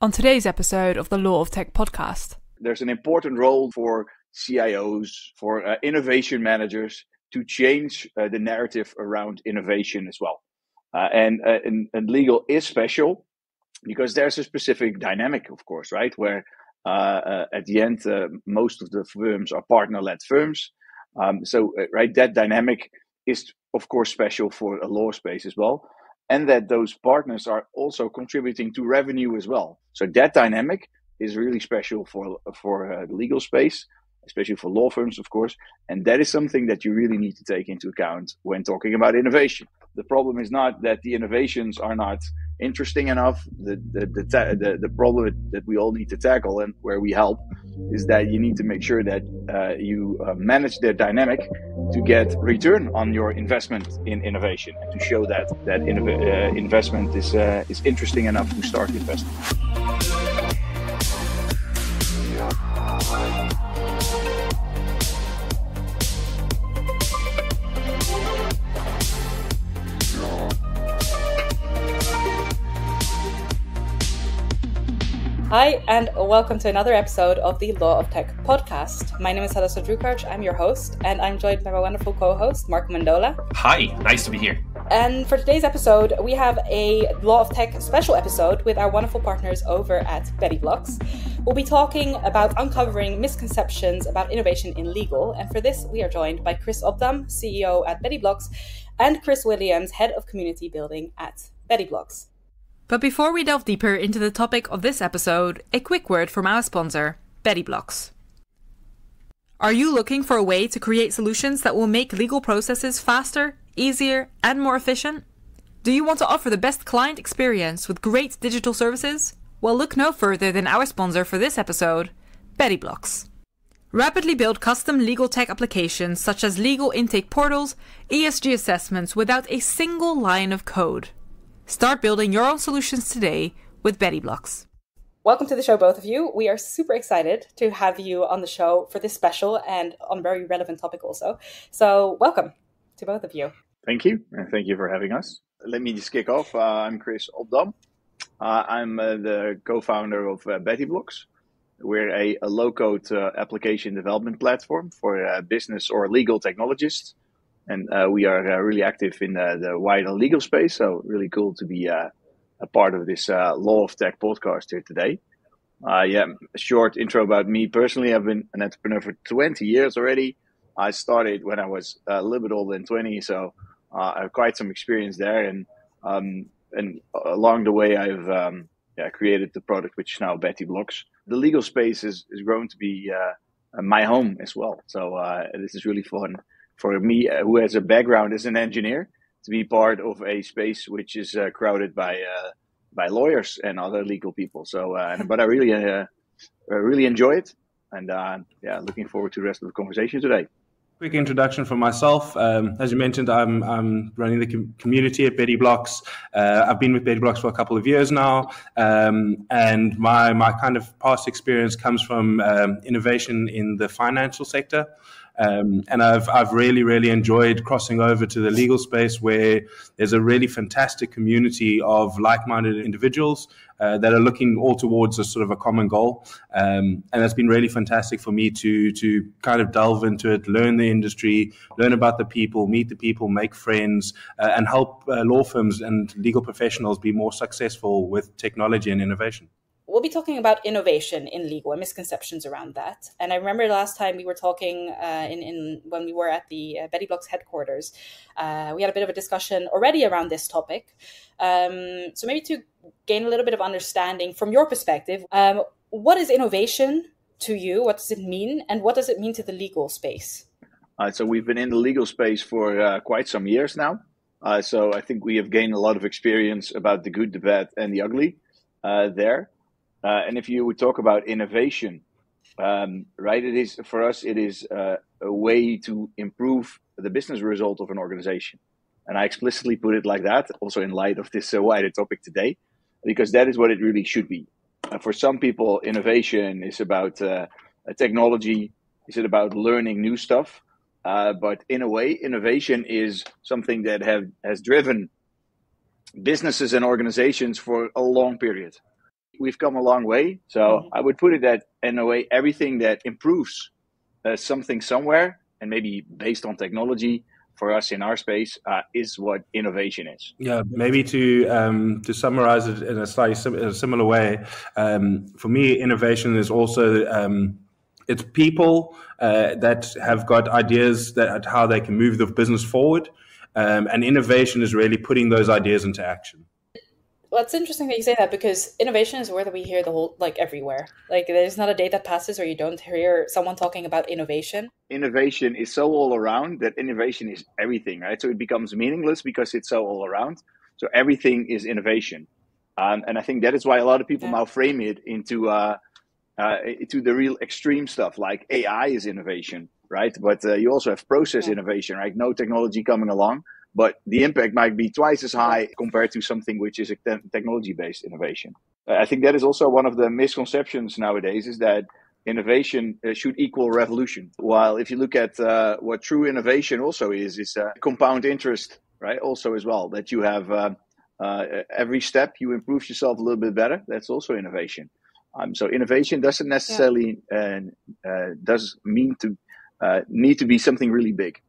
on today's episode of the Law of Tech podcast. There's an important role for CIOs, for uh, innovation managers to change uh, the narrative around innovation as well. Uh, and, uh, and, and legal is special because there's a specific dynamic, of course, right? Where uh, uh, at the end, most of the firms are partner-led firms. Um, so, right, that dynamic is, of course, special for a law space as well and that those partners are also contributing to revenue as well. So that dynamic is really special for for uh, the legal space, especially for law firms, of course. And that is something that you really need to take into account when talking about innovation. The problem is not that the innovations are not interesting enough. The the the, ta- the, the problem that we all need to tackle and where we help is that you need to make sure that uh, you uh, manage the dynamic to get return on your investment in innovation and to show that that innov- uh, investment is uh, is interesting enough to start investing. Hi, and welcome to another episode of the Law of Tech podcast. My name is Hadassah Drukarch, I'm your host, and I'm joined by my wonderful co host, Mark Mandola. Hi, nice to be here. And for today's episode, we have a Law of Tech special episode with our wonderful partners over at Betty Blocks. We'll be talking about uncovering misconceptions about innovation in legal, and for this, we are joined by Chris Obdam, CEO at Betty Blocks, and Chris Williams, Head of Community Building at BettyBlocks. But before we delve deeper into the topic of this episode, a quick word from our sponsor, Betty Blocks. Are you looking for a way to create solutions that will make legal processes faster, easier, and more efficient? Do you want to offer the best client experience with great digital services? Well, look no further than our sponsor for this episode, Betty Blocks. Rapidly build custom legal tech applications such as legal intake portals, ESG assessments without a single line of code. Start building your own solutions today with Betty Blocks. Welcome to the show, both of you. We are super excited to have you on the show for this special and on very relevant topic also. So, welcome to both of you. Thank you, and thank you for having us. Let me just kick off. Uh, I'm Chris Obdam. Uh, I'm uh, the co-founder of uh, BettyBlocks. We're a, a low-code uh, application development platform for uh, business or legal technologists and uh, we are uh, really active in the, the, wider legal space. So really cool to be uh, a part of this uh, Law of Tech podcast here today. Uh, yeah, a short intro about me personally. I've been an entrepreneur for 20 years already. I started when I was a little bit older than 20, so uh, I have quite some experience there. And um, and along the way, I've um, yeah, created the product which is now Betty Blocks. The legal space is, is grown to be my home as well. So this is really fun for me, uh, who has a background as an engineer, to be part of a space which is uh, crowded by uh, by lawyers and other legal people. So, but I really really enjoy it, and yeah, looking forward to the rest of the conversation today. Quick introduction for myself. Um, as you mentioned, I'm, I'm running the com- community at BettyBlocks. Uh, I've been with Betty Blocks for a couple of years now, um, and my my kind of past experience comes from um, innovation in the financial sector. Um, and I've, I've really, really enjoyed crossing over to the legal space where there's a really fantastic community of like minded individuals uh, that are looking all towards a sort of a common goal. Um, and it's been really fantastic for me to, to kind of delve into it, learn the industry, learn about the people, meet the people, make friends, uh, and help uh, law firms and legal professionals be more successful with technology and innovation we'll be talking about innovation in legal and misconceptions around that. And I remember last time we were talking uh, in, in when we were at the uh, BettyBlocks headquarters, uh, we had a bit of a discussion already around this topic. Um, so maybe to gain a little bit of understanding from your perspective, um, what is innovation to you? What does it mean, and what does it mean to the legal space? Uh, so we've been in the legal space for uh, quite some years now. Uh, so I think we have gained a lot of experience about the good, the bad, and the ugly there. Uh, and if you would talk about innovation, um, right, it is for us, it is uh, a way to improve the business result of an organization. And I explicitly put it like that, also in light of this uh, wider topic today, because that is what it really should be. Uh, for some people, innovation is about uh, technology, is it about learning new stuff? Uh, but in a way, innovation is something that have, has driven businesses and organizations for a long period we've come a long way. So mm-hmm. I would put it that in a way, everything that improves uh, something somewhere, and maybe based on technology, for us in our space uh, is what innovation is. Yeah, maybe to um, to summarize it in a slightly sim- in a similar way, um, for me, innovation is also um, it's people uh, that have got ideas that how they can move the business forward, um, and innovation is really putting those ideas into action well, it's interesting that you say that because innovation is a word that we hear the whole like everywhere. Like there's not a day that passes where you don't hear someone talking about innovation. Innovation is so all around that innovation is everything, right? So it becomes meaningless because it's so all around. So everything is innovation, um, and I think that is why a lot of people yeah. now frame it into uh, uh, into the real extreme stuff like AI is innovation, right? But uh, you also have process yeah. innovation, right? No technology coming along but the impact might be twice as high compared to something which is a technology based innovation. I think that is also one of the misconceptions nowadays is that innovation uh, should equal revolution. While if you look at uh, what true innovation also is, is uh, compound interest, right? Also as well that you have uh, uh, every step you improve yourself a little bit better. That's also innovation. Um, so innovation doesn't necessarily yeah. Uh, does mean to need to be something really big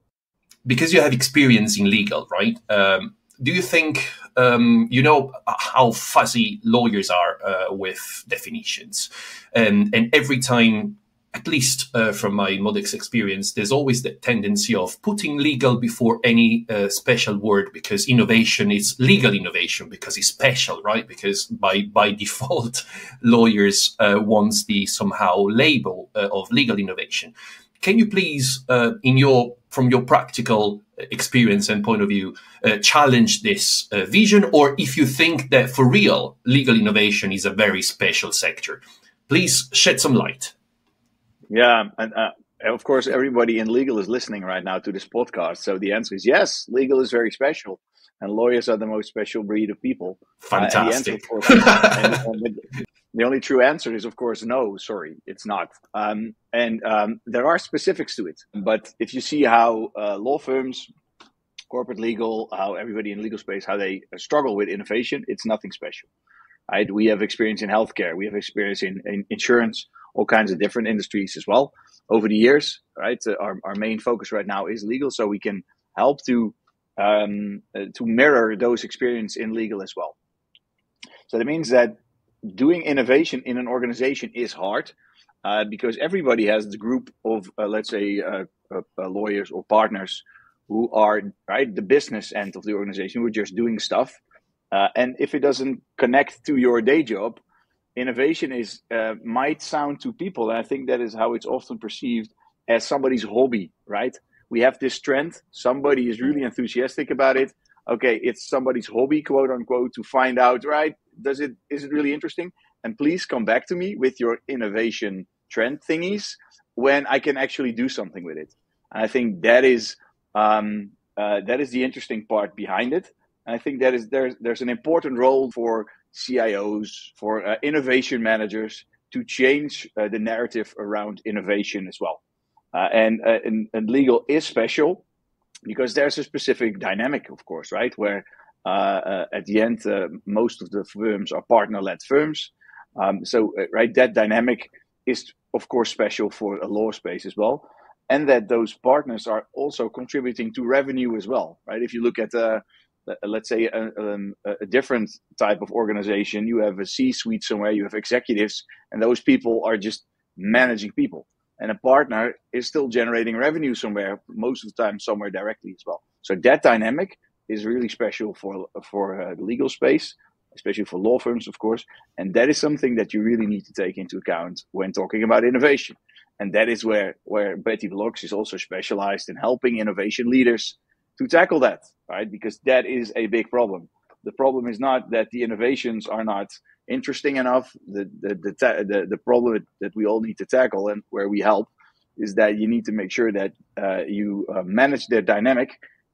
because you have experience in legal, right? Um, do you think um, you know how fuzzy lawyers are uh, with definitions, and and every time, at least uh, from my Modex experience, there's always the tendency of putting legal before any uh, special word because innovation is legal innovation because it's special, right? Because by by default, lawyers uh, wants the somehow label uh, of legal innovation. Can you please, uh, in your from your practical experience and point of view, uh, challenge this uh, vision, or if you think that for real legal innovation is a very special sector, please shed some light. Yeah, and uh, of course, everybody in legal is listening right now to this podcast. So the answer is yes, legal is very special, and lawyers are the most special breed of people. Fantastic. Uh, answer, and, and, the only true answer is, of course, no. Sorry, it's not. Um, and um, there are specifics to it. But if you see how uh, law firms, corporate legal, how everybody in legal space, how they struggle with innovation, it's nothing special. Right? We have experience in healthcare. We have experience in, in insurance, all kinds of different industries as well. Over the years, right? Uh, our, our main focus right now is legal, so we can help to um, uh, to mirror those experience in legal as well. So that means that doing innovation in an organization is hard uh, because everybody has the group of, uh, let's say, uh, uh, uh, lawyers or partners who are right the business end of the organization who are just doing stuff. And if it doesn't connect to your day job, innovation is might sound to people, and I think that is how it's often perceived as somebody's hobby. Right? We have this trend. Somebody is really enthusiastic about it okay, it's somebody's hobby, quote unquote, to find out, right? Does it is it really interesting? And please come back to me with your innovation trend thingies when I can actually do something with it. And I think that is um, uh, that is the interesting part behind it. And I think that is there's there's an important role for CIOs, for uh, innovation managers to change uh, the narrative around innovation as well. Uh, and, uh, and, and legal is special because there's a specific dynamic, of course, right? Where at the end, uh, most of the firms are partner-led firms. Um, so, uh, right, that dynamic is, of course, special for a law space as well, and that those partners are also contributing to revenue as well, right? If you look at uh, let's say a, um, a, different type of organization you have a c-suite somewhere you have executives and those people are just managing people and a partner is still generating revenue somewhere most of the time somewhere directly as well so that dynamic is really special for for uh, the legal space especially for law firms of course. And that is something that you really need to take into account when talking about innovation. And that is where where betty blocks is also specialized in helping innovation leaders to tackle that right? Because that is a big problem. The problem is not that the innovations are not interesting enough. The the the, the, the problem that we all need to tackle and where we help is that you need to make sure that uh, you uh, manage their dynamic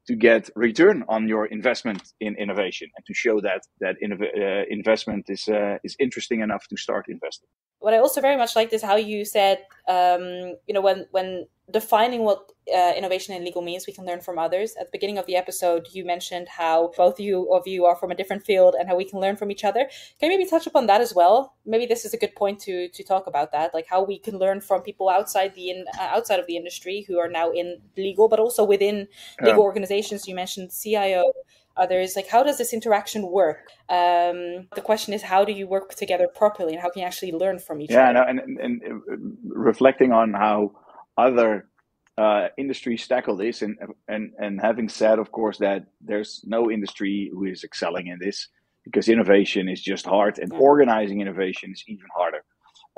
to get return on your investment in innovation and to show that that uh, investment is uh, is interesting enough to start investing. What I also very much liked is how you said, um, you know, when when defining what uh, innovation in legal means we can learn from others. At the beginning of the episode you mentioned how both you of you are from a different field and how we can learn from each other. Can you maybe touch upon that as well? Maybe this is a good point to to talk about that like how we can learn from people outside the in, uh, outside of the industry who are now in legal but also within legal yeah. organizations. You mentioned cio others. Like how does this interaction work? Um, the question is how do you work together properly and how can you actually learn from each yeah, other? yeah and, and, and reflecting on how other uh, industries tackle this. And, and and having said of course that there's no industry who is excelling in this because innovation is just hard and organizing innovation is even harder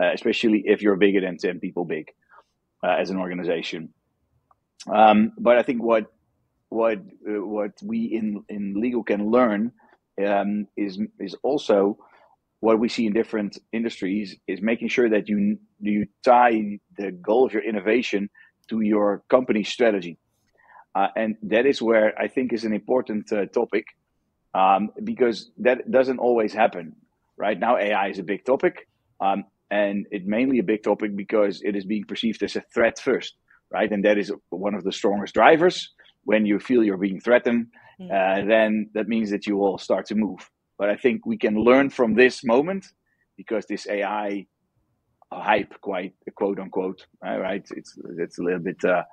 uh, especially if you're bigger than 10 people big uh, as an organization. Um, but i think what what uh, what we in in legal can learn um, is is also what we see in different industries is making sure that you you tie the goal of your innovation to your company strategy, uh, and that is where I think is an important uh, topic um, because that doesn't always happen. Right now, AI is a big topic, um, and it's mainly a big topic because it is being perceived as a threat first, right? And that is one of the strongest drivers when you feel you're being threatened, mm. uh, then that means that you will start to move. But I think we can learn from this moment because this AI hype, quite a quote unquote, right? It's it's a little bit uh,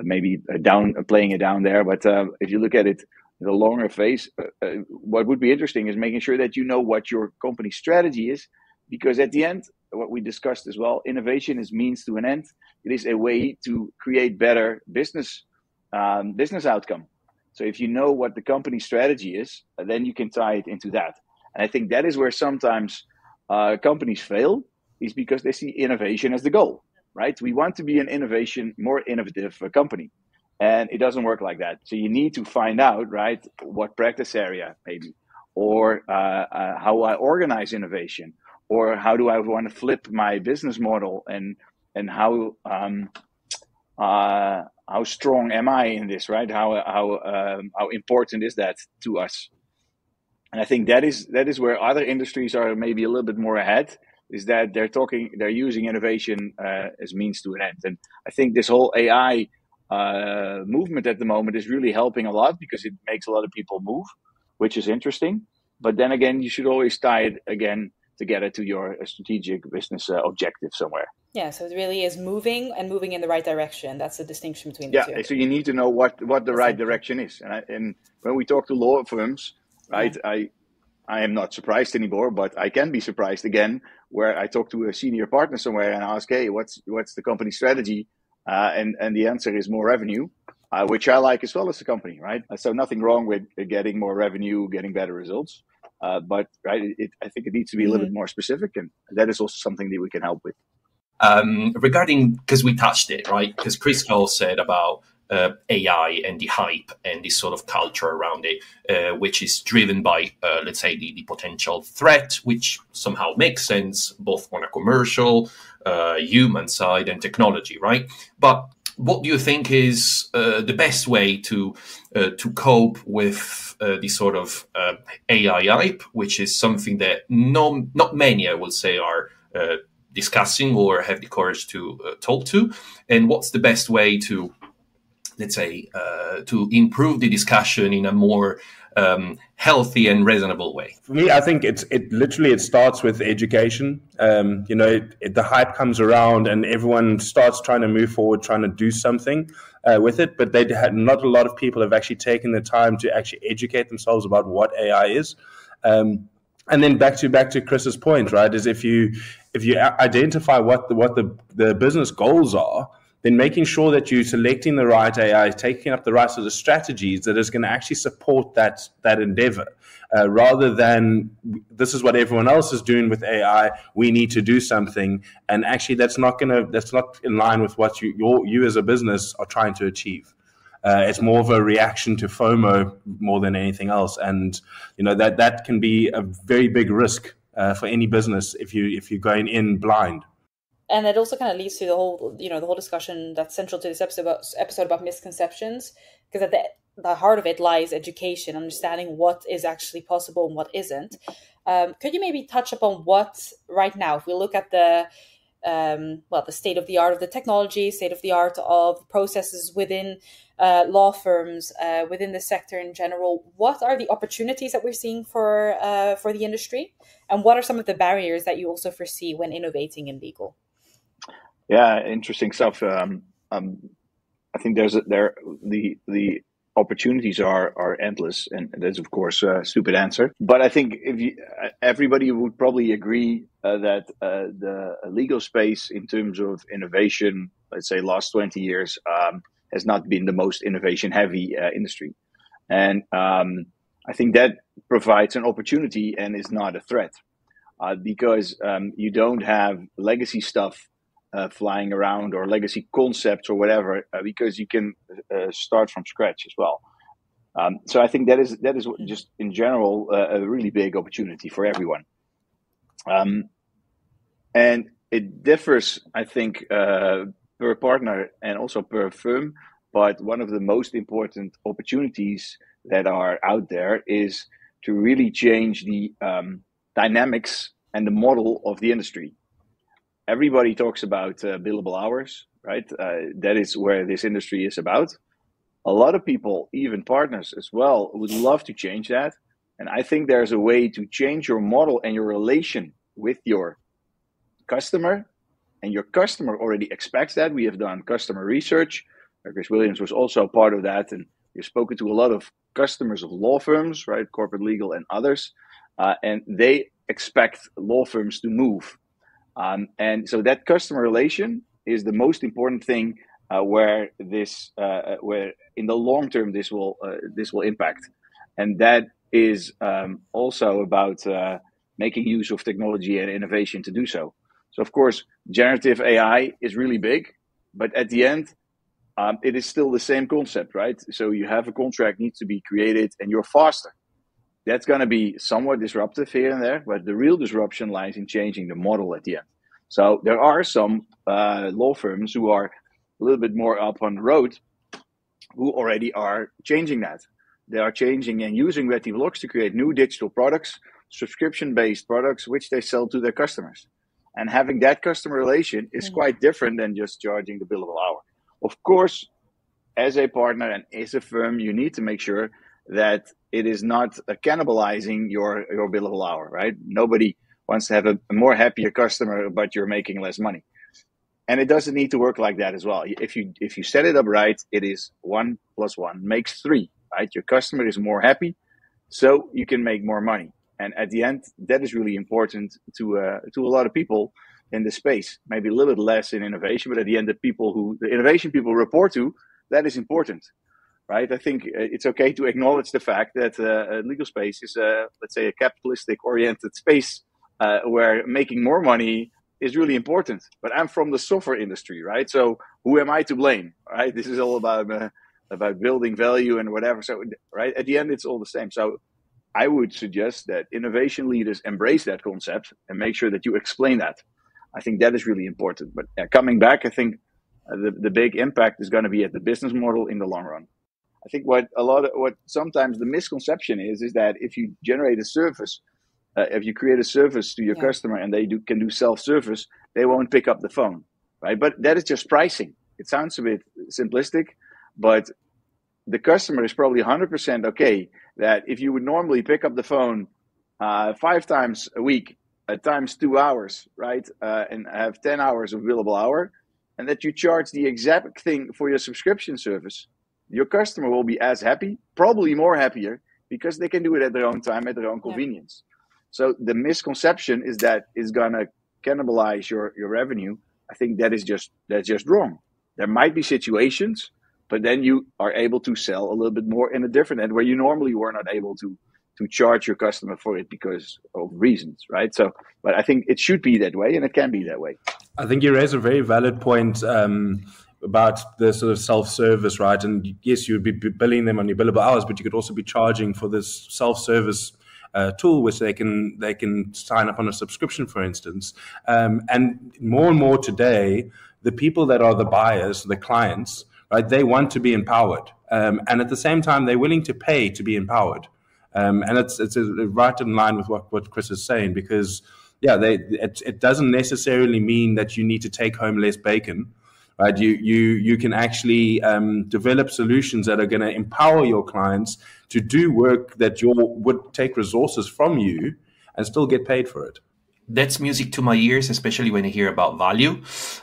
maybe down playing it down there. But uh, if you look at it the longer phase, uh, uh, what would be interesting is making sure that you know what your company strategy is, because at the end, what we discussed as well, innovation is means to an end. It is a way to create better business um, business outcome. So if you know what the company strategy is, then you can tie it into that. And I think that is where sometimes uh, companies fail, is because they see innovation as the goal, right? We want to be an innovation, more innovative uh, company, and it doesn't work like that. So you need to find out, right, what practice area maybe, or uh, uh, how I organize innovation, or how do I want to flip my business model, and and how um, uh, how strong am I in this, right? How how um, how important is that to us? And I think that is that is where other industries are maybe a little bit more ahead. Is that they're talking, they're using innovation uh, as means to an end, and I think this whole AI uh, movement at the moment is really helping a lot because it makes a lot of people move, which is interesting. But then again, you should always tie it again together to your strategic business uh, objective somewhere. Yeah, so it really is moving and moving in the right direction. That's the distinction between the yeah, two. Yeah, so you need to know what what the right direction is. And I, and when we talk to law firms, right, yeah. I I am not surprised anymore, but I can be surprised again where I talk to a senior partner somewhere and ask, "Hey, what's what's the company strategy?" Uh, and and the answer is more revenue, uh, which I like as well as the company, right? So nothing wrong with getting more revenue, getting better results. Uh, but right, it, I think it needs to be a little mm-hmm. bit more specific, and that is also something that we can help with. Um, regarding because we touched it right because Chris Cole said about uh, AI and the hype and this sort of culture around it, uh, which is driven by, uh, let's say, the, the, potential threat, which somehow makes sense both on a commercial, uh, human side and technology, right? But what do you think is uh, the best way to uh, to cope with this sort of AI hype, which is something that no, not many, I will say, are discussing or have the courage to uh, talk to? And what's the best way to let's say uh, to improve the discussion in a more um, healthy and reasonable way? For me i think it's it literally it starts with education. Um, you know it, it, the hype comes around and everyone starts trying to move forward trying to do something uh, with it. But they had not a lot of people have actually taken the time to actually educate themselves about what ai is. Um, and then back to back to Chris's point, right? Is if you if you identify what the what the, the business goals are, then making sure that you're selecting the right AI, taking up the right sort of strategies that is going to actually support that that endeavor, uh, rather than this is what everyone else is doing with AI. We need to do something, and actually that's not going to that's not in line with what you your, you as a business are trying to achieve. Uh, it's more of a reaction to FOMO more than anything else, and you know that that can be a very big risk uh, for any business if you if you're going in blind. And it also kind of leads to the whole you know the whole discussion that's central to this episode about, episode about misconceptions, because at the the heart of it lies education, understanding what is actually possible and what isn't. Um, could you maybe touch upon what right now, if we look at the um, well, the state of the art of the technology, state of the art of processes within uh, law firms, uh, within the sector in general. What are the opportunities that we're seeing for uh, for the industry, and what are some of the barriers that you also foresee when innovating in legal? Yeah, interesting stuff. Um, um, I think there's a, there the the opportunities are are endless, and that's of course a stupid answer. But I think if you, everybody would probably agree uh, that uh, the legal space, in terms of innovation, let's say last twenty years, um, has not been the most innovation heavy uh, industry, and um, I think that provides an opportunity and is not a threat uh, because um, you don't have legacy stuff uh, flying around or legacy concepts or whatever uh, because you can uh, start from scratch as well. Um, so I think that is that is just in general uh, a really big opportunity for everyone. Um, and it differs, I think, uh, per partner and also per firm. But one of the most important opportunities that are out there is to really change the um, dynamics and the model of the industry everybody talks about uh, billable hours, right? Uh, that is where this industry is about. A lot of people, even partners as well, would love to change that. And I think there's a way to change your model and your relation with your customer. And your customer already expects that. We have done customer research. Uh, Chris Williams was also part of that. And we've spoken to a lot of customers of law firms, right? Corporate legal and others. Uh, and they expect law firms to move um, and so that customer relation is the most important thing uh, where this uh, uh, where in the long term this will uh, this will impact, and that is um, also about uh, making use of technology and innovation to do so. So of course, generative AI is really big, but at the end, um, it is still the same concept, right? So you have a contract needs to be created, and you're faster. That's going to be somewhat disruptive here and there, but the real disruption lies in changing the model at the end. So there are some uh, law firms who are a little bit more up on the road who already are changing that. They are changing and using BettyBlocks to create new digital products, subscription based products, which they sell to their customers. And having that customer relation is mm-hmm. quite different than just charging the billable hour. Of course, as a partner and as a firm, you need to make sure that it is not cannibalizing your your billable hour, right? Nobody wants to have a, more happier customer, but you're making less money. And it doesn't need to work like that as well. If you if you set it up right, it is one plus one makes three, right? Your customer is more happy, so you can make more money. And at the end, that is really important to uh, to a lot of people in the space. Maybe a little bit less in innovation, but at the end, the people who the innovation people report to, that is important right? I think uh, it's okay to acknowledge the fact that uh, legal space is, a, let's say, a capitalistic oriented space uh, where making more money is really important. But I'm from the software industry, right? So who am I to blame, right? This is all about uh, about building value and whatever. So right at the end, it's all the same. So I would suggest that innovation leaders embrace that concept and make sure that you explain that. I think that is really important. But uh, coming back, I think uh, the the big impact is going to be at the business model in the long run. I think what a lot of what sometimes the misconception is is that if you generate a service uh, if you create a service to your yeah. customer and they do, can do self-service, they won't pick up the phone, right? But that is just pricing. It sounds a bit simplistic, but the customer is probably 100% okay that if you would normally pick up the phone uh, five times a week, at uh, times two hours, right, uh, and have 10 hours of billable hour, and that you charge the exact thing for your subscription service, your customer will be as happy, probably more happier, because they can do it at their own time, at their own convenience. Yeah. So the misconception is that it's gonna cannibalize your your revenue. I think that is just that's just wrong. There might be situations, but then you are able to sell a little bit more in a different end where you normally were not able to to charge your customer for it because of reasons, right? So, but I think it should be that way, and it can be that way. I think you raise a very valid point. Um, about the sort of self-service, right? And yes, you would be billing them on your billable hours, but you could also be charging for this self-service uh, tool which they can they can sign up on a subscription, for instance. Um, and more and more today, the people that are the buyers, the clients, right, they want to be empowered, um, and at the same time, they're willing to pay to be empowered. Um, and it's it's right in line with what, what Chris is saying because yeah, they, it, it doesn't necessarily mean that you need to take home less bacon. Right, you you you can actually um, develop solutions that are going to empower your clients to do work that your would take resources from you and still get paid for it that's music to my ears, especially when I hear about value,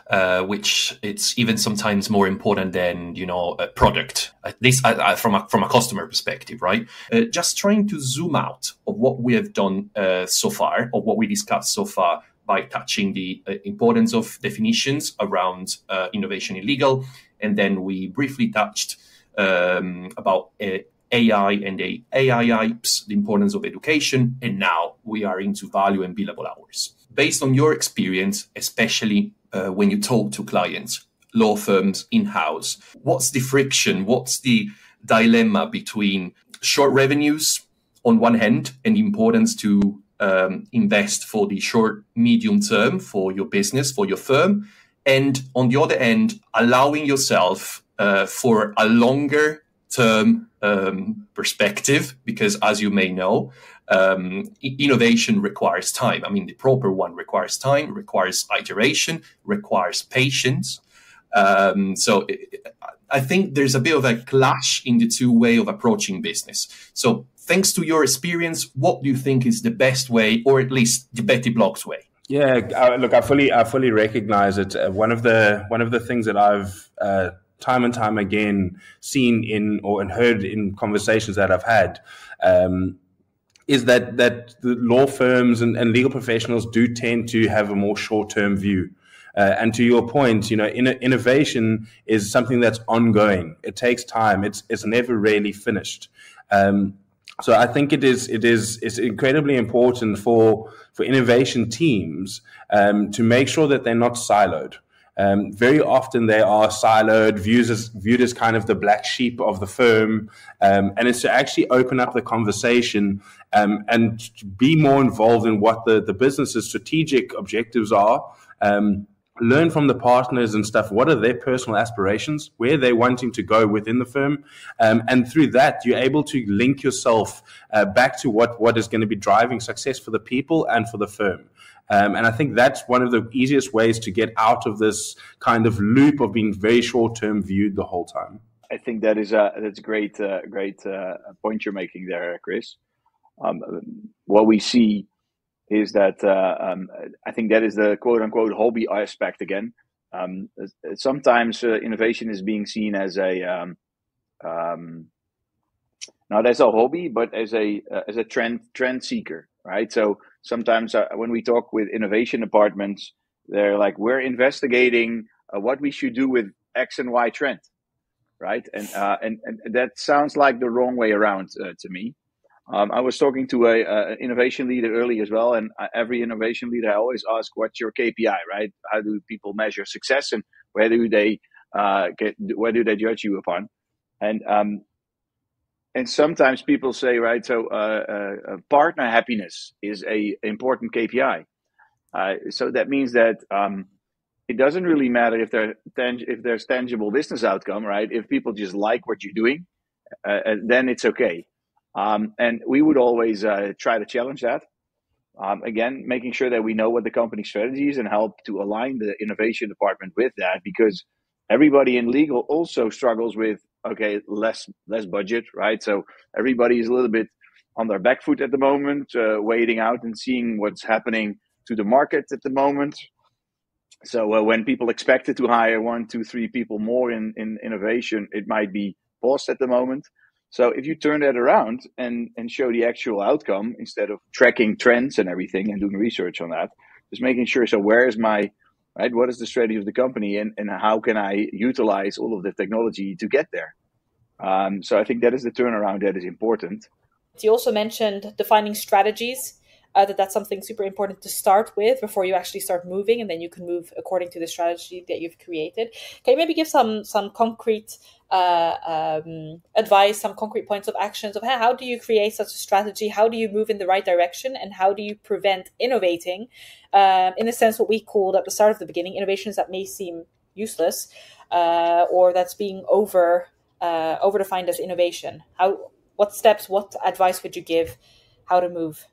uh, which it's even sometimes more important than you know a product. At least from a from a customer perspective, right? Uh, just trying to zoom out of what we have done uh, so far, or what we discussed so far, by touching the uh, importance of definitions around uh, innovation in legal, and then we briefly touched um, about uh, AI and the AI hypes, the importance of education, and now we are into value and billable hours. Based on your experience, especially uh, when you talk to clients, law firms in house, what's the friction? What's the dilemma between short revenues on one hand and the importance to um, invest for the short, medium term for your business, for your firm? And on the other end, allowing yourself uh, for a longer term um, perspective, because as you may know, um, innovation requires time. I mean, the proper one requires time, requires iteration, requires patience. Um, so I think there's a bit of a clash in the two way of approaching business. So thanks to your experience, what do you think is the best way, or at least the Betty Blocks way? Yeah, look, I fully, I fully recognize it. Uh, one of the, one of the things that I've uh, time and time again seen in or and heard in conversations that I've had um, is that that the law firms and, and, legal professionals do tend to have a more short term view. Uh, and to your point, you know, in, innovation is something that's ongoing. It takes time. It's it's never really finished. Um, so I think it is it is it's incredibly important for for innovation teams um, to make sure that they're not siloed. Um, very often they are siloed, viewed as, viewed as kind of the black sheep of the firm. Um, and it's to actually open up the conversation um, and be more involved in what the, the business's strategic objectives are. Um, learn from the partners and stuff. What are their personal aspirations? Where they're wanting to go within the firm? Um, and through that, you're able to link yourself uh, back to what, what is going to be driving success for the people and for the firm. Um, and I think that's one of the easiest ways to get out of this kind of loop of being very short term viewed the whole time. I think that is a that's a great uh, great uh, point you're making there, Chris. Um, what we see is that uh, um, I think that is the quote unquote hobby aspect again. Um, sometimes uh, innovation is being seen as a um, um, not as a hobby, but as a uh, as a trend trend seeker, right? So sometimes uh, when we talk with innovation departments, they're like, we're investigating uh, what we should do with X and Y trend, right? And uh, and, and that sounds like the wrong way around to me. Um, I was talking to a, a, innovation leader early as well, and every innovation leader I always ask, "What's your KPI? Right? How do people measure success, and where do they uh, get? Where do they judge you upon?" And um, and sometimes people say, right, so uh, uh, uh partner happiness is a important KPI. Uh, so that means that um, it doesn't really matter if there if there's tangible business outcome, right? If people just like what you're doing, uh, then it's okay. Um, and we would always try to challenge that. Um, again, making sure that we know what the company strategy is and help to align the innovation department with that, because everybody in legal also struggles with okay, less less budget, right? So everybody is a little bit on their back foot at the moment, uh, waiting out and seeing what's happening to the market at the moment. So uh, when people expected to hire one, two, three people more in, in innovation, it might be paused at the moment. So if you turn that around and, and show the actual outcome instead of tracking trends and everything and doing research on that, just making sure. So where is my right? What is the strategy of the company and, and how can I utilize all of the technology to get there? Um, so I think that is the turnaround that is important. You also mentioned defining strategies. Uh, that that's something super important to start with before you actually start moving, and then you can move according to the strategy that you've created. Can you maybe give some some concrete uh, um, advice, some concrete points of actions of how, how do you create such a strategy? How do you move in the right direction? And how do you prevent innovating? Um, in a sense, what we called at the start of the beginning, innovations that may seem useless uh, or that's being over uh, over defined as innovation. How, what steps, what advice would you give? How to move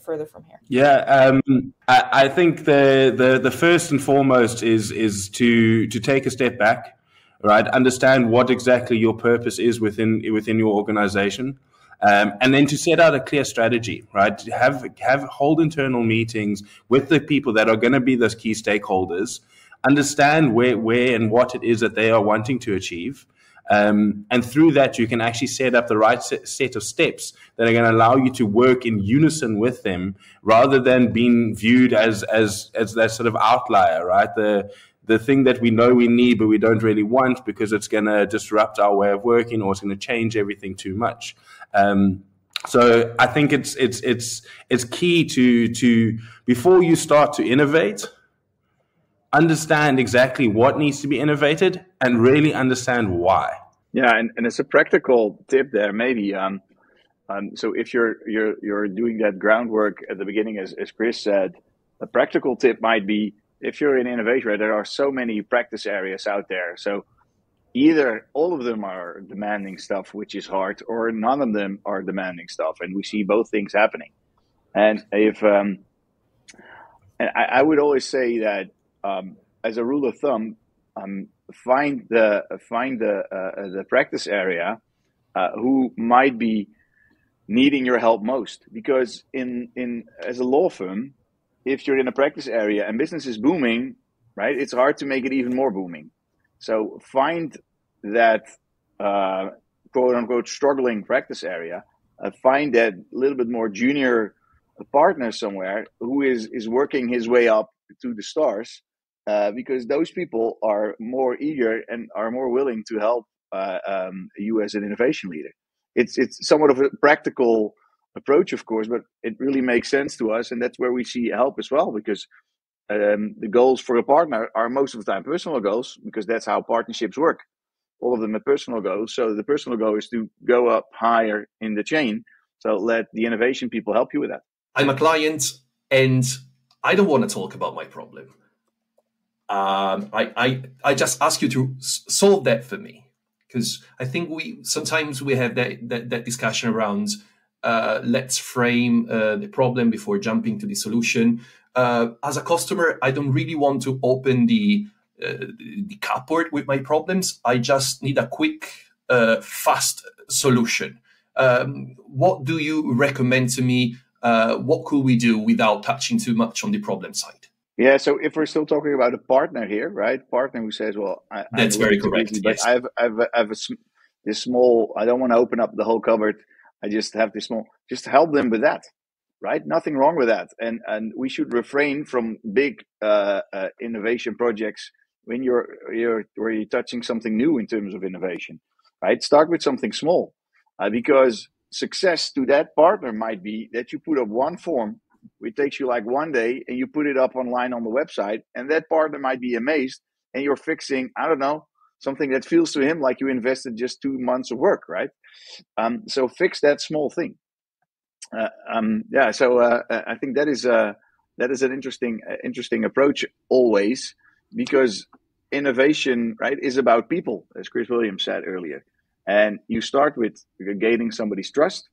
further from here? Yeah, um, I, I, think the, the the first and foremost is is to to take a step back, right? Understand what exactly your purpose is within within your organization. Um, and then to set out a clear strategy, right? Have have hold internal meetings with the people that are going to be those key stakeholders. Understand where where and what it is that they are wanting to achieve, um, and through that, you can actually set up the right set of steps that are going to allow you to work in unison with them rather than being viewed as, as, as that sort of outlier, right? The, the thing that we know we need, but we don't really want because it's going to disrupt our way of working or it's going to change everything too much. Um, so I think it's it's it's it's key to to before you start to innovate, understand exactly what needs to be innovated and really understand why. Yeah, and, and it's a practical tip there, maybe. Um, um, so if you're you're you're doing that groundwork at the beginning, as, as Chris said, a practical tip might be if you're in innovation, right, there are so many practice areas out there. So either all of them are demanding stuff, which is hard, or none of them are demanding stuff, and we see both things happening. And if um, and I, I would always say that um, as a rule of thumb, um, find the find the uh, the practice area uh, who might be needing your help most. Because in in as a law firm, if you're in a practice area and business is booming, right, it's hard to make it even more booming. So find that uh, quote unquote struggling practice area. Uh, find that little bit more junior partner somewhere who is is working his way up to the stars uh, because those people are more eager and are more willing to help uh, um, you as an innovation leader. It's it's somewhat of a practical approach, of course, but it really makes sense to us, and that's where we see help as well because. Um, the goals for a partner are most of the time personal goals because that's how partnerships work. All of them are personal goals. So the personal goal is to go up higher in the chain. So let the innovation people help you with that. I'm a client and I don't want to talk about my problem um, I, I, I just ask you to solve that for me because I think we sometimes we have that that, that discussion around uh, let's frame uh, the problem before jumping to the solution. Uh, as a customer, I don't really want to open the uh, the cupboard with my problems. I just need a quick, uh, fast solution. Um, what do you recommend to me? Uh, what could we do without touching too much on the problem side? Yeah, so if we're still talking about a partner here, right? Partner who says, "Well, I, that's I'm very correct." Easy, yes. I've, I've, I've a, this small. I don't want to open up the whole cupboard. I just have this small. Just help them with that, right? Nothing wrong with that, and and we should refrain from big uh, uh, innovation projects when you're you're where you're touching something new in terms of innovation, right? Start with something small, uh, because success to that partner might be that you put up one form it takes you like one day and you put it up online on the website and that partner might be amazed and you're fixing i don't know something that feels to him like you invested just two months of work right? Um, so fix that small thing. Uh, um, yeah so uh, i think that is uh, that is an interesting uh, interesting approach always because innovation right is about people as chris williams said earlier. And you start with gaining somebody's trust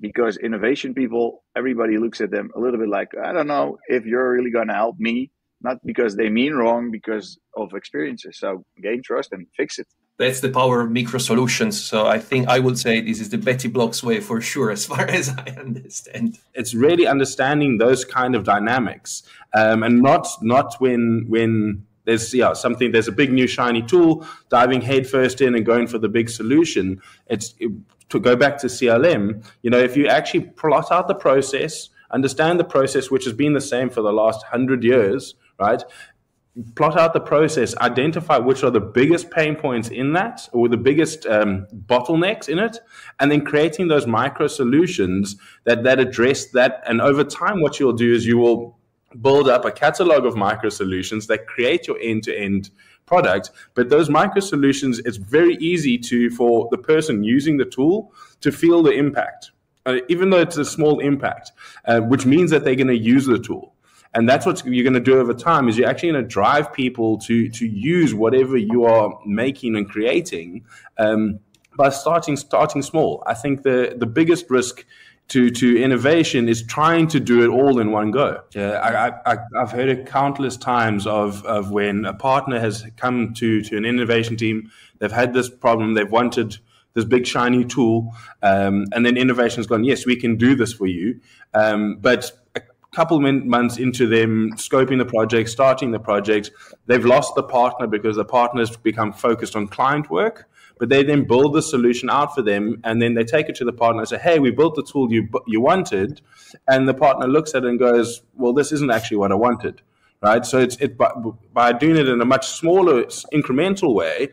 because innovation people, everybody looks at them a little bit like, I don't know if you're really going to help me, not because they mean wrong, because of experiences. So gain trust and fix it. That's the power of micro solutions. So I think I would say this is the Betty Blocks way for sure, as far as I understand. It's really understanding those kind of dynamics, um, and not not when when there's yeah something there's a big new shiny tool diving headfirst in and going for the big solution it's it, to go back to CLM, you know, if you actually plot out the process, understand the process, which has been the same for the last hundred years, right? Plot out the process, identify which are the biggest pain points in that or the biggest um, bottlenecks in it, and then creating those micro solutions that, that address that. And over time, what you'll do is you will build up a catalog of micro solutions that create your end to end product. But those micro solutions, it's very easy to for the person using the tool to feel the impact, uh, even though it's a small impact, uh, which means that they're going to use the tool. And that's what you're going to do over time is you're actually going to drive people to to use whatever you are making and creating um, by starting starting small. I think the the biggest risk to, to innovation is trying to do it all in one go. Yeah, I, I've heard it countless times of, of when a partner has come to, to an innovation team, they've had this problem, they've wanted this big shiny tool, um, and then innovation has gone, yes, we can do this for you. Um, but couple months into them scoping the project, starting the project, they've lost the partner because the partner's become focused on client work but they then build the solution out for them and then they take it to the partner and say hey we built the tool you you wanted and the partner looks at it and goes well this isn't actually what i wanted right? So it's it by, by doing it in a much smaller incremental way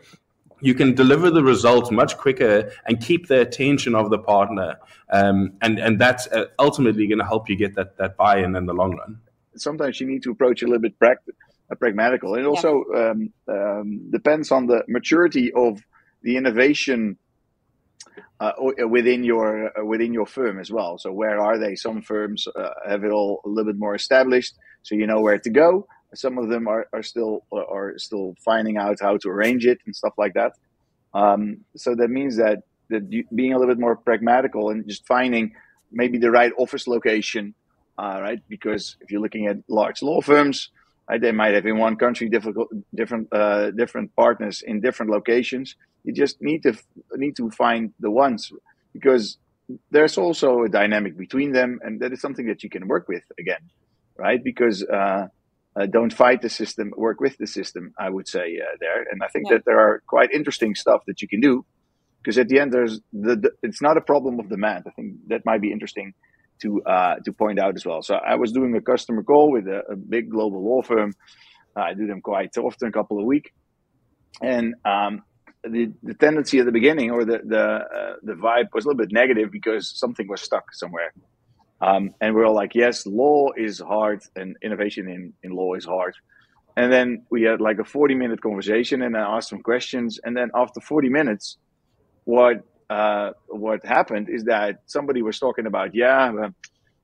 you can deliver the results much quicker and keep the attention of the partner um, and and that's uh, ultimately going to help you get that that buy-in in the long run sometimes you need to approach a little bit practical uh, pragmatical. It also yeah. um, um, depends on the maturity of the innovation uh, within your uh, within your firm as well. So where are they? Some firms uh, have it all a little bit more established, so you know where to go. Some of them are, are still are still finding out how to arrange it and stuff like that. Um, so that means that that you, being a little bit more pragmatical and just finding maybe the right office location, uh, right? Because if you're looking at large law firms, right, they might have in one country difficult, different uh, different partners in different locations you just need to need to find the ones because there's also a dynamic between them, and that is something that you can work with again, right? Because uh, uh, don't fight the system, work with the system. I would say uh, there, and I think yeah. that there are quite interesting stuff that you can do. Because at the end, there's the, the, it's not a problem of demand. I think that might be interesting to uh, to point out as well. So I was doing a customer call with a, a big global law firm. I do them quite often, a couple of week, and um, the, the tendency at the beginning or the the uh, the vibe was a little bit negative because something was stuck somewhere. Um, and we are all like, yes, law is hard and innovation in, in law is hard. And then we had like a 40 minute conversation and I asked some questions. And then after 40 minutes, what uh, what happened is that somebody was talking about, yeah, uh,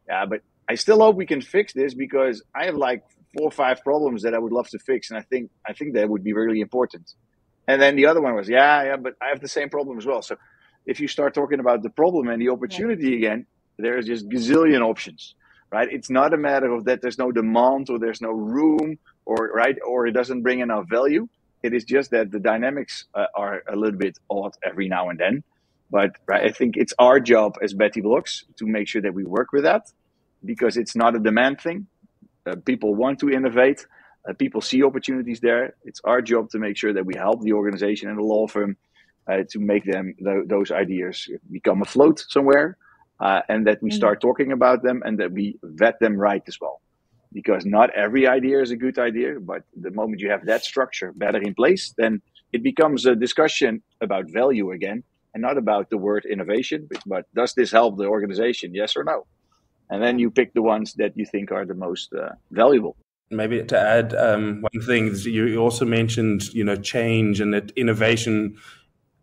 yeah, but I still hope we can fix this because I have like four or five problems that I would love to fix. And I think I think that would be really important. And then the other one was, yeah, yeah, but I have the same problem as well. So if you start talking about the problem and the opportunity yeah. again, there's just gazillion options, right? It's not a matter of that there's no demand or there's no room or right or it doesn't bring enough value. It is just that the dynamics uh, are a little bit odd every now and then. But right, I think it's our job as Betty Blocks to make sure that we work with that because it's not a demand thing. Uh, people want to innovate uh, people see opportunities there. It's our job to make sure that we help the organization and the law firm uh, to make them th- those ideas become afloat somewhere, uh, and that we mm-hmm. start talking about them and that we vet them right as well. Because not every idea is a good idea, but the moment you have that structure better in place, then it becomes a discussion about value again, and not about the word innovation, but, but does this help the organization? Yes or no? And then you pick the ones that you think are the most uh, valuable maybe to add um, one thing, you also mentioned, you know, change and that innovation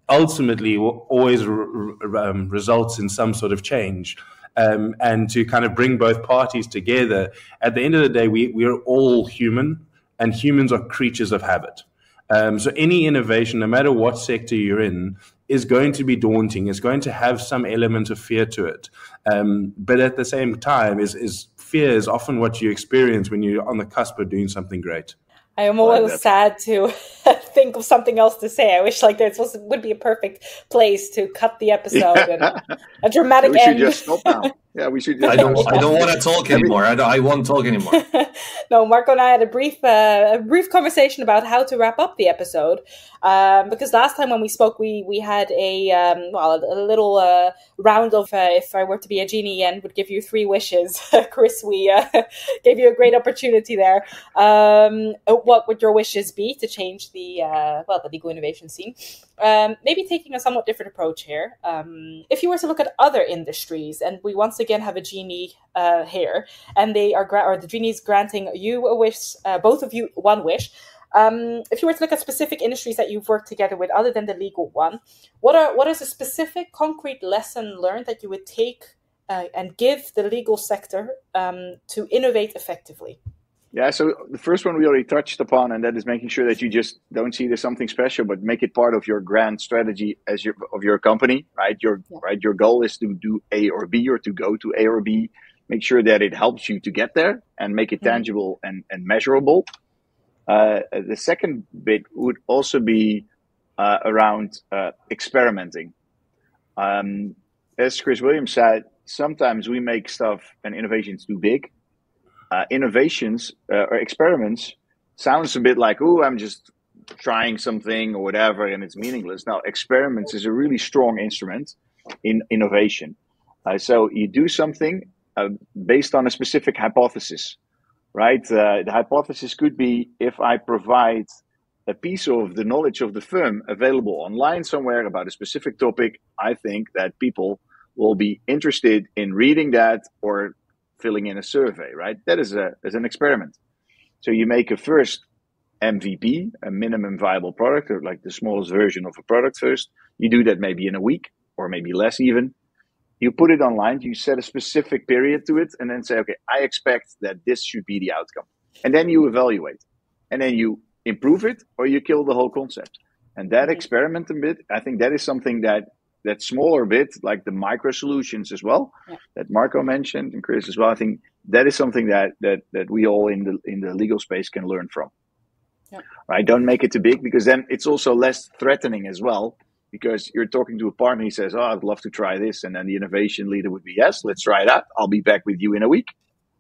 ultimately always um, results in some sort of change. Um, and to kind of bring both parties together, at the end of the day, we, we are all human, and humans are creatures of habit. Um, so any innovation, no matter what sector you're in, is going to be daunting. It's going to have some element of fear to it. Um, but at the same time, is is fear is often what you experience when you're on the cusp of doing something great. I am a little sad to think of something else to say. I wish like there would be a perfect place to cut the episode and a dramatic end. Should just stop now. Yeah, we should. I don't. I don't want to talk anymore. I, I won't talk anymore. no, Marco and I had a brief, uh, a brief conversation about how to wrap up the episode. Um, because last time when we spoke, we we had a um, well a, little uh, round of uh, if I were to be a genie and would give you three wishes, Chris. We uh, gave you a great opportunity there. Um, what would your wishes be to change the uh, well the legal innovation scene? Um, maybe taking a somewhat different approach here. Um, if you were to look at other industries, and we once again have a genie uh, here, and they are gra- or the genie's granting you a wish, uh, both of you one wish. Um, if you were to look at specific industries that you've worked together with, other than the legal one, what are what is a specific concrete lesson learned that you would take uh, and give the legal sector um, to innovate effectively? Yeah, so the first one we already touched upon, and that is making sure that you just don't see it as something special, but make it part of your grand strategy as your of your company, right? Your yeah. right, your goal is to do A or B or to go to A or B. Make sure that it helps you to get there and make it mm-hmm. tangible and, and measurable. Uh, the second bit would also be uh, around uh, experimenting. Um, as Chris Williams said, sometimes we make stuff and innovations too big uh, innovations uh, or experiments sounds a bit like, oh, I'm just trying something or whatever, and it's meaningless. Now, experiments is a really strong instrument in innovation. Uh, so you do something uh, based on a specific hypothesis, right? Uh, the hypothesis could be if I provide a piece of the knowledge of the firm available online somewhere about a specific topic, I think that people will be interested in reading that or filling in a survey, right? That is a is an experiment. So you make a first MVP, a minimum viable product, or like the smallest version of a product first. You do that maybe in a week or maybe less even. You put it online, you set a specific period to it, and then say, okay, I expect that this should be the outcome. And then you evaluate. And then you improve it or you kill the whole concept. And that mm-hmm. experiment a bit, I think that is something that that smaller bit, like the micro solutions as well, yeah. that Marco mentioned and Chris as well. I think that is something that that that we all in the in the legal space can learn from. Yeah. Right? Don't make it too big because then it's also less threatening as well. Because you're talking to a partner, he says, "Oh, I'd love to try this," and then the innovation leader would be, "Yes, let's try that. I'll be back with you in a week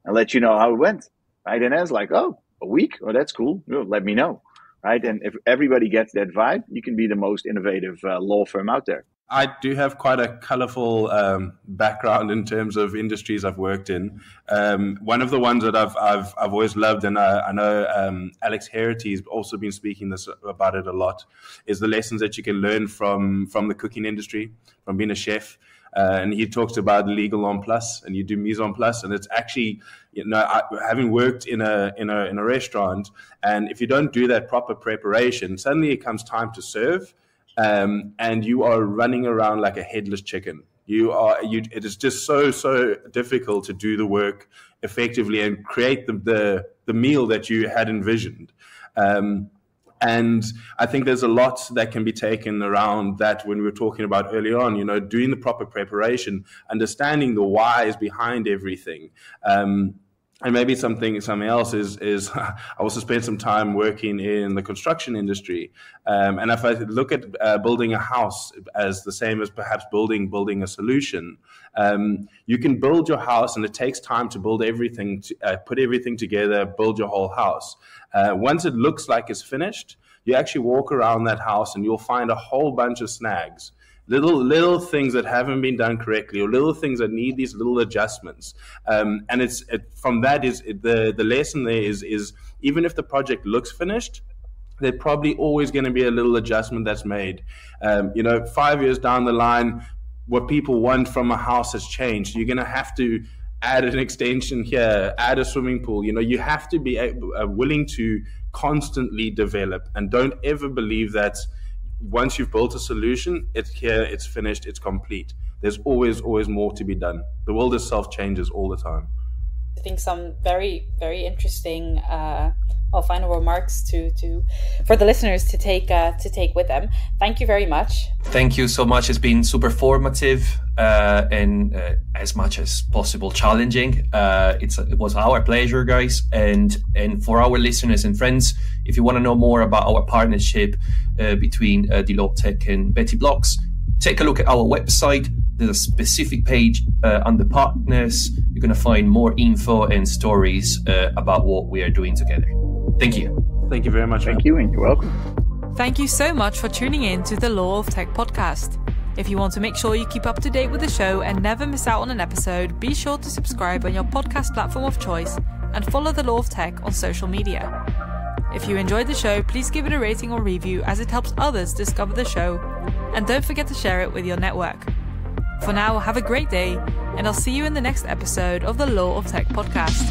and let you know how it went." Right? And it's like, "Oh, a week? Oh, that's cool. let me know." Right? And if everybody gets that vibe, you can be the most innovative uh, law firm out there. I do have quite a colorful um, background in terms of industries I've worked in. Um, one of the ones that I've I've, I've always loved, and I, I know um, Alex Herity has also been speaking this about it a lot, is the lessons that you can learn from from the cooking industry, from being a chef. Uh, and he talks about legal place, and you do mise en and it's actually, you know, I, having worked in a in a in a restaurant, and if you don't do that proper preparation, suddenly it comes time to serve um, and you are running around like a headless chicken. You are you. It is just so so difficult to do the work effectively and create the the, the meal that you had envisioned. Um, and I think there's a lot that can be taken around that when we were talking about early on, you know, doing the proper preparation, understanding the whys behind everything. Um, and maybe something something else is is I also spent some time working in the construction industry, um, and if I look at uh, building a house as the same as perhaps building building a solution, um, you can build your house, and it takes time to build everything, to, uh, put everything together, build your whole house. Uh, once it looks like it's finished, you actually walk around that house, and you'll find a whole bunch of snags little little things that haven't been done correctly or little things that need these little adjustments. Um, and it's it, from that is it, the the lesson there is is even if the project looks finished there's probably always going to be a little adjustment that's made. Um, you know five years down the line what people want from a house has changed. You're going to have to add an extension here add a swimming pool. You know you have to be uh, willing to constantly develop. And don't ever believe that once you've built a solution, it's here, it's finished, it's complete. There's always, always more to be done. The world itself changes all the time. I think some very, very interesting uh, final remarks to to for the listeners to take uh, to take with them. Thank you very much. Thank you so much. It's been super formative uh, and uh, as much as possible challenging. Uh, it's it was our pleasure, guys, and and for our listeners and friends, if you want to know more about our partnership uh, between uh, Tech and Betty Blocks, take a look at our website. There's a specific page uh, under partners. You're going to find more info and stories uh, about what we are doing together. Thank you. Thank you very much. Thank man. you, and you're welcome. Thank you so much for tuning in to the Law of Tech podcast. If you want to make sure you keep up to date with the show and never miss out on an episode, be sure to subscribe on your podcast platform of choice and follow the Law of Tech on social media. If you enjoyed the show, please give it a rating or review as it helps others discover the show. And don't forget to share it with your network. For now, have a great day, and I'll see you in the next episode of the Law of Tech podcast.